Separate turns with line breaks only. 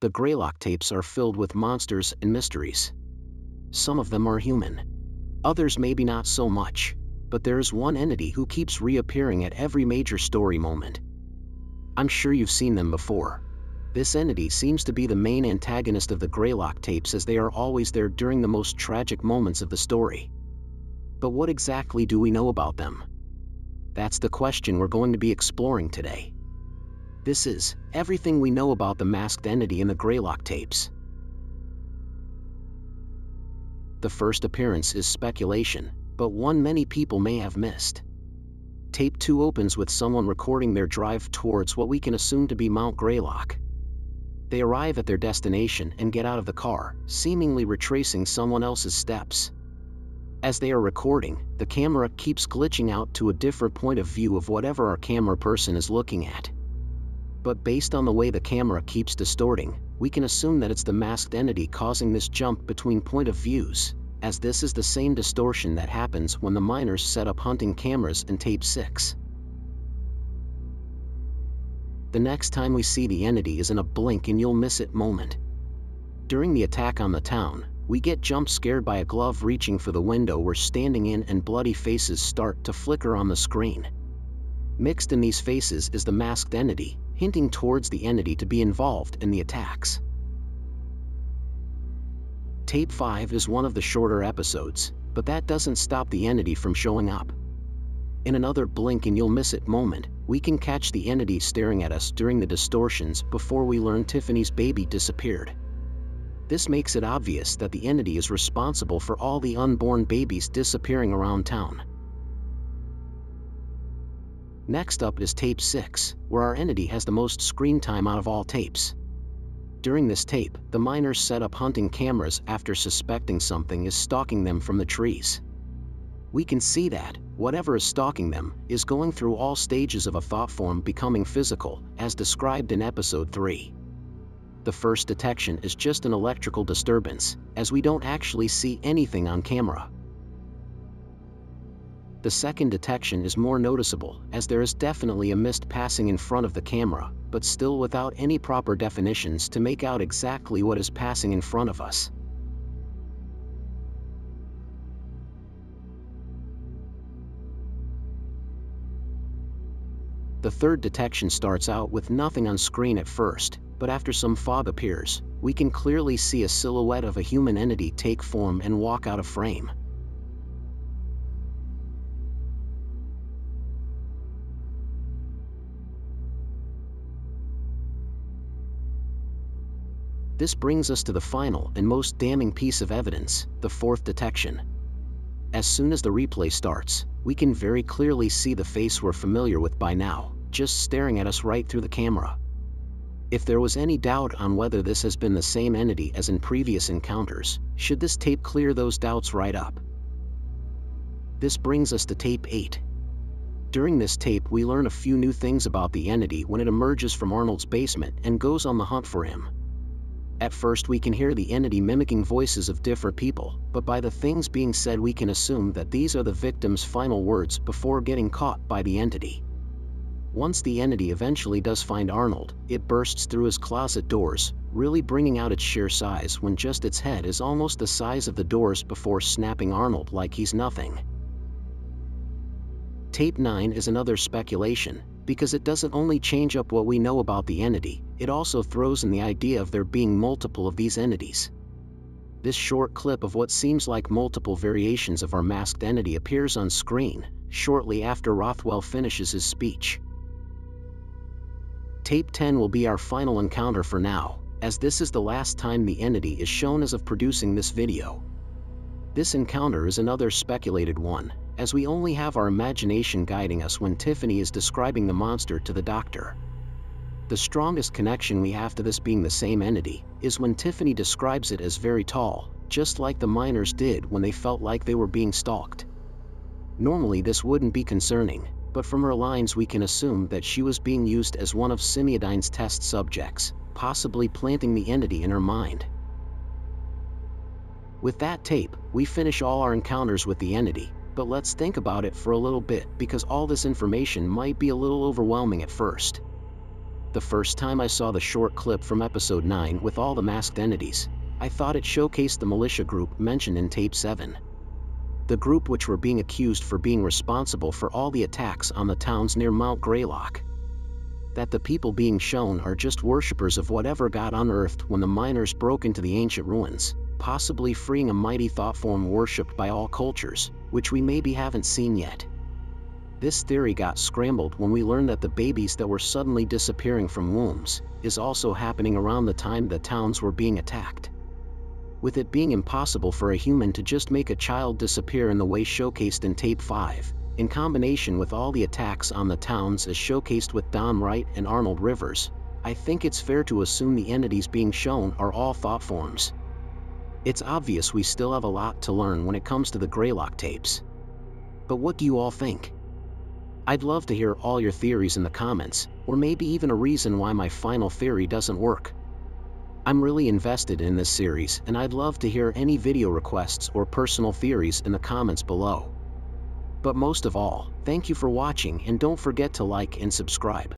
the Greylock tapes are filled with monsters and mysteries. Some of them are human. Others maybe not so much, but there's one entity who keeps reappearing at every major story moment. I'm sure you've seen them before. This entity seems to be the main antagonist of the Greylock tapes as they are always there during the most tragic moments of the story. But what exactly do we know about them? That's the question we're going to be exploring today. This is everything we know about the masked entity in the Greylock tapes. The first appearance is speculation, but one many people may have missed. Tape 2 opens with someone recording their drive towards what we can assume to be Mount Greylock. They arrive at their destination and get out of the car, seemingly retracing someone else's steps. As they are recording, the camera keeps glitching out to a different point of view of whatever our camera person is looking at. But based on the way the camera keeps distorting, we can assume that it's the masked entity causing this jump between point of views, as this is the same distortion that happens when the miners set up hunting cameras in tape 6. The next time we see the entity is in a blink and you'll miss it moment. During the attack on the town, we get jump scared by a glove reaching for the window we're standing in and bloody faces start to flicker on the screen. Mixed in these faces is the masked entity, hinting towards the entity to be involved in the attacks. Tape 5 is one of the shorter episodes, but that doesn't stop the entity from showing up. In another blink and you'll miss it moment, we can catch the entity staring at us during the distortions before we learn Tiffany's baby disappeared. This makes it obvious that the entity is responsible for all the unborn babies disappearing around town. Next up is tape 6, where our entity has the most screen time out of all tapes. During this tape, the miners set up hunting cameras after suspecting something is stalking them from the trees. We can see that, whatever is stalking them, is going through all stages of a thought form becoming physical, as described in episode 3. The first detection is just an electrical disturbance, as we don't actually see anything on camera. The second detection is more noticeable, as there is definitely a mist passing in front of the camera, but still without any proper definitions to make out exactly what is passing in front of us. The third detection starts out with nothing on screen at first, but after some fog appears, we can clearly see a silhouette of a human entity take form and walk out of frame. This brings us to the final and most damning piece of evidence, the fourth detection. As soon as the replay starts, we can very clearly see the face we're familiar with by now, just staring at us right through the camera. If there was any doubt on whether this has been the same entity as in previous encounters, should this tape clear those doubts right up? This brings us to tape 8. During this tape we learn a few new things about the entity when it emerges from Arnold's basement and goes on the hunt for him. At first we can hear the entity mimicking voices of different people, but by the things being said we can assume that these are the victim's final words before getting caught by the entity. Once the entity eventually does find Arnold, it bursts through his closet doors, really bringing out its sheer size when just its head is almost the size of the doors before snapping Arnold like he's nothing. Tape 9 is another speculation, because it doesn't only change up what we know about the entity, it also throws in the idea of there being multiple of these entities. This short clip of what seems like multiple variations of our masked entity appears on screen, shortly after Rothwell finishes his speech. Tape 10 will be our final encounter for now, as this is the last time the entity is shown as of producing this video. This encounter is another speculated one, as we only have our imagination guiding us when Tiffany is describing the monster to the doctor. The strongest connection we have to this being the same entity is when Tiffany describes it as very tall, just like the miners did when they felt like they were being stalked. Normally this wouldn't be concerning, but from her lines we can assume that she was being used as one of Simiadine's test subjects, possibly planting the entity in her mind. With that tape, we finish all our encounters with the entity, but let's think about it for a little bit because all this information might be a little overwhelming at first. The first time I saw the short clip from episode 9 with all the masked entities, I thought it showcased the militia group mentioned in tape 7. The group which were being accused for being responsible for all the attacks on the towns near Mount Greylock. That the people being shown are just worshippers of whatever got unearthed when the miners broke into the ancient ruins, possibly freeing a mighty thought form worshipped by all cultures, which we maybe haven't seen yet. This theory got scrambled when we learned that the babies that were suddenly disappearing from wombs is also happening around the time the towns were being attacked. With it being impossible for a human to just make a child disappear in the way showcased in Tape 5, in combination with all the attacks on the towns as showcased with Don Wright and Arnold Rivers, I think it's fair to assume the entities being shown are all thought forms. It's obvious we still have a lot to learn when it comes to the Greylock tapes. But what do you all think? I'd love to hear all your theories in the comments, or maybe even a reason why my final theory doesn't work. I'm really invested in this series and I'd love to hear any video requests or personal theories in the comments below. But most of all, thank you for watching and don't forget to like and subscribe.